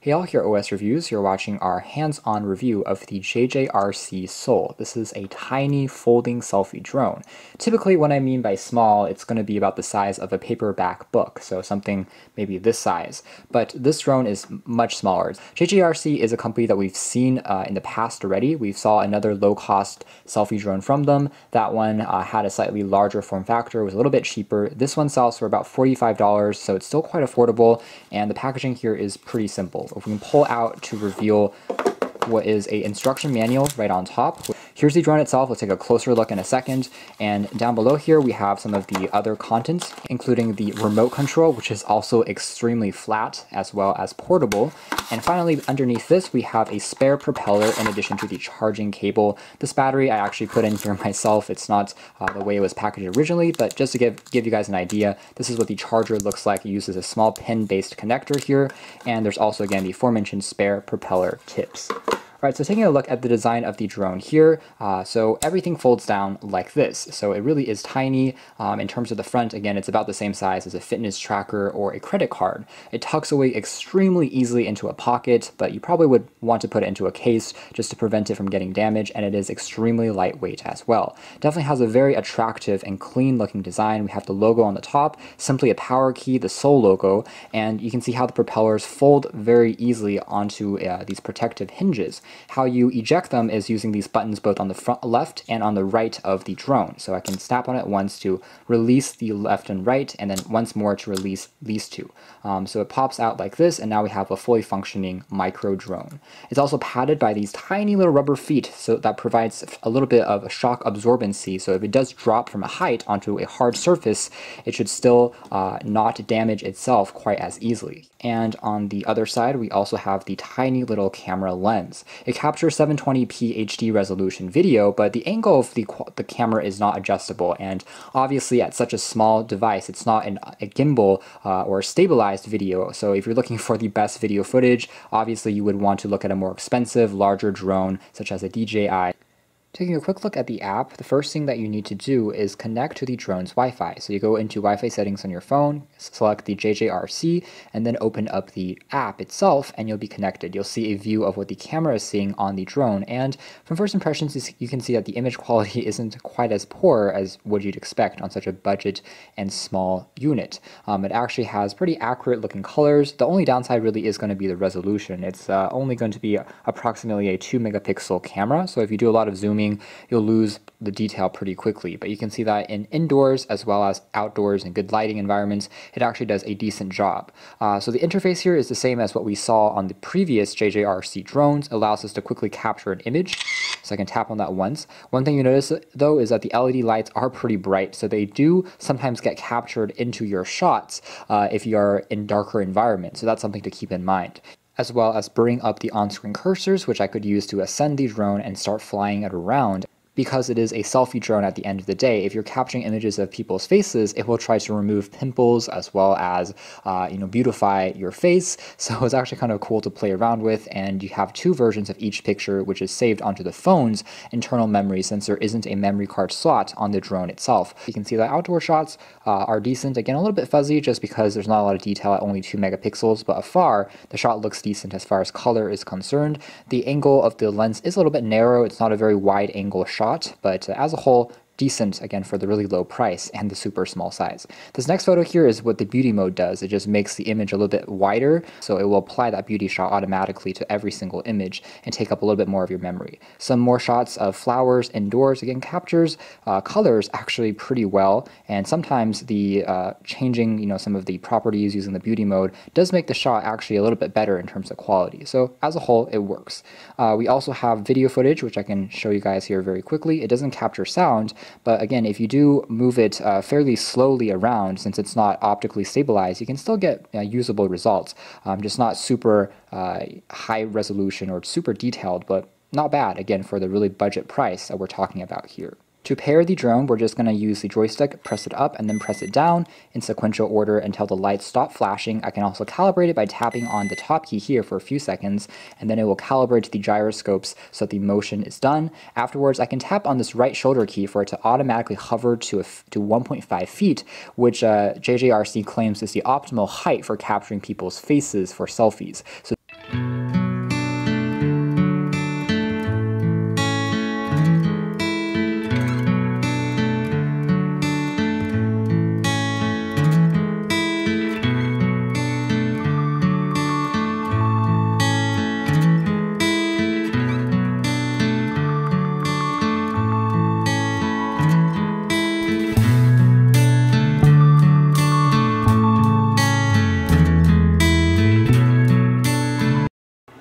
Hey all, here at OS Reviews, you're watching our hands-on review of the JJRC Sol. This is a tiny folding selfie drone. Typically what I mean by small, it's going to be about the size of a paperback book, so something maybe this size. But this drone is much smaller. JJRC is a company that we've seen uh, in the past already. We saw another low-cost selfie drone from them. That one uh, had a slightly larger form factor, was a little bit cheaper. This one sells for about $45, so it's still quite affordable, and the packaging here is pretty simple if we can pull out to reveal what is a instruction manual right on top. Here's the drone itself. Let's take a closer look in a second. And down below here, we have some of the other contents, including the remote control, which is also extremely flat as well as portable. And finally, underneath this, we have a spare propeller in addition to the charging cable. This battery I actually put in here myself. It's not uh, the way it was packaged originally, but just to give, give you guys an idea, this is what the charger looks like. It uses a small pin-based connector here. And there's also, again, the aforementioned spare propeller tips. All right, so taking a look at the design of the drone here, uh, so everything folds down like this. So it really is tiny. Um, in terms of the front, again, it's about the same size as a fitness tracker or a credit card. It tucks away extremely easily into a pocket, but you probably would want to put it into a case just to prevent it from getting damaged, and it is extremely lightweight as well. Definitely has a very attractive and clean looking design. We have the logo on the top, simply a power key, the Sol logo, and you can see how the propellers fold very easily onto uh, these protective hinges. How you eject them is using these buttons both on the front left and on the right of the drone. So I can snap on it once to release the left and right, and then once more to release these two. Um, so it pops out like this, and now we have a fully functioning micro drone. It's also padded by these tiny little rubber feet, so that provides a little bit of shock absorbency. So if it does drop from a height onto a hard surface, it should still uh, not damage itself quite as easily. And on the other side, we also have the tiny little camera lens. It captures 720p HD resolution video, but the angle of the, the camera is not adjustable. And obviously at such a small device, it's not an, a gimbal uh, or stabilized video. So if you're looking for the best video footage, obviously you would want to look at a more expensive, larger drone, such as a DJI. Taking a quick look at the app, the first thing that you need to do is connect to the drone's Wi-Fi. So you go into Wi-Fi settings on your phone, select the JJRC, and then open up the app itself, and you'll be connected. You'll see a view of what the camera is seeing on the drone, and from first impressions, you can see that the image quality isn't quite as poor as what you'd expect on such a budget and small unit. Um, it actually has pretty accurate looking colors. The only downside really is going to be the resolution. It's uh, only going to be approximately a 2 megapixel camera, so if you do a lot of zooming you'll lose the detail pretty quickly. But you can see that in indoors as well as outdoors and good lighting environments, it actually does a decent job. Uh, so the interface here is the same as what we saw on the previous JJRC drones. Allows us to quickly capture an image. So I can tap on that once. One thing you notice though is that the LED lights are pretty bright, so they do sometimes get captured into your shots uh, if you are in darker environments. So that's something to keep in mind as well as bring up the on-screen cursors, which I could use to ascend the drone and start flying it around because it is a selfie drone at the end of the day, if you're capturing images of people's faces, it will try to remove pimples as well as, uh, you know, beautify your face. So it's actually kind of cool to play around with. And you have two versions of each picture, which is saved onto the phone's internal memory since there isn't a memory card slot on the drone itself. You can see the outdoor shots uh, are decent. Again, a little bit fuzzy just because there's not a lot of detail at only two megapixels, but afar, the shot looks decent as far as color is concerned. The angle of the lens is a little bit narrow. It's not a very wide angle shot shot, but as a whole, decent again for the really low price and the super small size. This next photo here is what the beauty mode does. It just makes the image a little bit wider, so it will apply that beauty shot automatically to every single image and take up a little bit more of your memory. Some more shots of flowers indoors, again, captures uh, colors actually pretty well, and sometimes the uh, changing, you know, some of the properties using the beauty mode does make the shot actually a little bit better in terms of quality. So as a whole, it works. Uh, we also have video footage, which I can show you guys here very quickly. It doesn't capture sound, but again, if you do move it uh, fairly slowly around, since it's not optically stabilized, you can still get uh, usable results. Um, just not super uh, high resolution or super detailed, but not bad, again, for the really budget price that we're talking about here. To pair the drone, we're just going to use the joystick, press it up and then press it down in sequential order until the lights stop flashing. I can also calibrate it by tapping on the top key here for a few seconds, and then it will calibrate the gyroscopes so the motion is done. Afterwards, I can tap on this right shoulder key for it to automatically hover to, to 1.5 feet, which uh, JJRC claims is the optimal height for capturing people's faces for selfies. So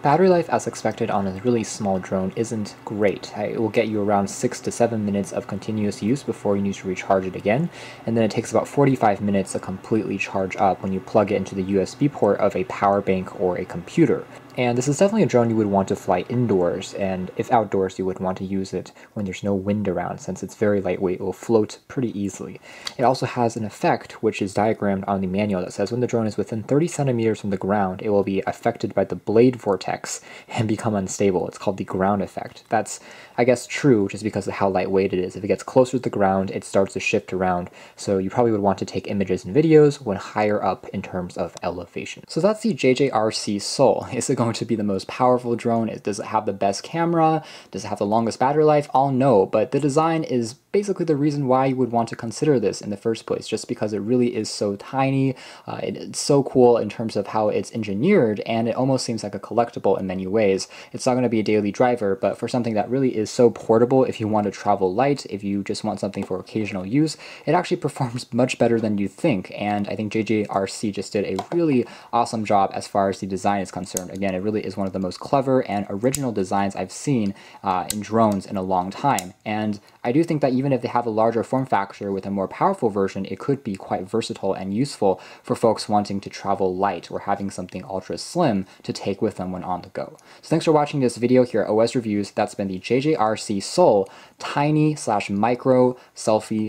Battery life, as expected on a really small drone, isn't great. It will get you around 6 to 7 minutes of continuous use before you need to recharge it again, and then it takes about 45 minutes to completely charge up when you plug it into the USB port of a power bank or a computer. And this is definitely a drone you would want to fly indoors, and if outdoors, you would want to use it when there's no wind around, since it's very lightweight, it will float pretty easily. It also has an effect, which is diagrammed on the manual, that says when the drone is within 30 centimeters from the ground, it will be affected by the blade vortex and become unstable. It's called the ground effect. That's, I guess, true just because of how lightweight it is. If it gets closer to the ground, it starts to shift around, so you probably would want to take images and videos when higher up in terms of elevation. So that's the JJRC Sol. Is it going to be the most powerful drone? Does it have the best camera? Does it have the longest battery life? All no, but the design is basically the reason why you would want to consider this in the first place, just because it really is so tiny. Uh, it's so cool in terms of how it's engineered, and it almost seems like a collectible in many ways. It's not going to be a daily driver, but for something that really is so portable, if you want to travel light, if you just want something for occasional use, it actually performs much better than you think. And I think JJRC just did a really awesome job as far as the design is concerned. Again, it really is one of the most clever and original designs I've seen uh, in drones in a long time. And I do think that even if they have a larger form factor with a more powerful version, it could be quite versatile and useful for folks wanting to travel light or having something ultra slim to take with them when on the go. So thanks for watching this video here at OS Reviews. That's been the JJRC Sol tiny slash micro selfie